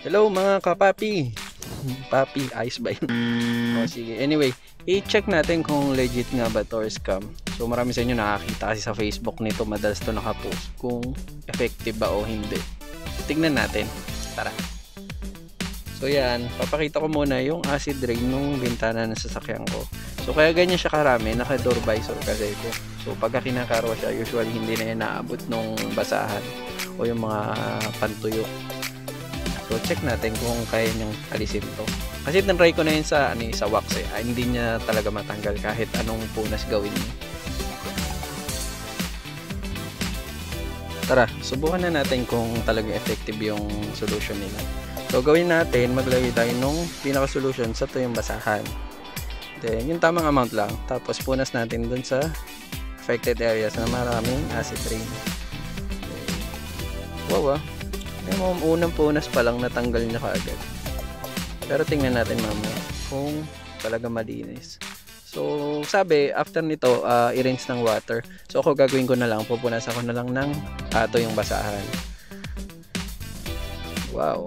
Hello mga kapapi. Papi, ayos ba yun? O sige, anyway, i-check natin kung legit nga ba to or scam. So marami sa inyo nakakita kasi sa Facebook nito madalas to nakapost kung effective ba o hindi. Tignan natin. Tara. So yan, papakita ko muna yung acid rain nung bintana ng sasakyan ko. So kaya ganyan siya karami, naka-door visor kasi ko. So pagka kinakarwa siya, usually hindi na yan naabot nung basahan o yung mga pantuyok. So check natin kung kaya niyang alisin to. Kasi tinry ko na yun sa, ano, sa wax eh. Ah, hindi niya talaga matanggal kahit anong punas gawin niyo. Tara, subukan na natin kung talaga effective yung solution nila. So gawin natin, maglagay tayo nung pinaka solution sa tuyong basahan. Then yung tamang amount lang. Tapos punas natin dun sa affected areas na maraming acid rain. Wow ah. Yung unang punas pa lang natanggal niya kaagad. Pero tingnan natin mamaya kung talaga malinis. So, sabi, after nito, uh, i-rinse ng water. So, ako gagawin ko na lang, pupunasan ko na lang ng ato yung basahan. Wow.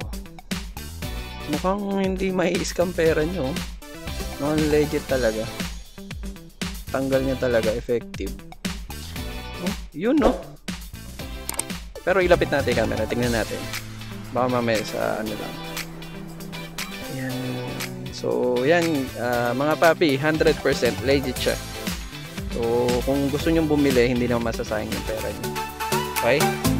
Mukhang hindi may scam pera nyo. Mukhang legit talaga. Tanggal niya talaga, effective. Oh, yun no. Pero ilapit natin yung camera, tingnan natin. Baka mamaya sa ano lang. Yan. So, yan, uh, mga papi, 100% legit siya. So, kung gusto nyong bumili, hindi naman masasayang yung pera nyo. Okay?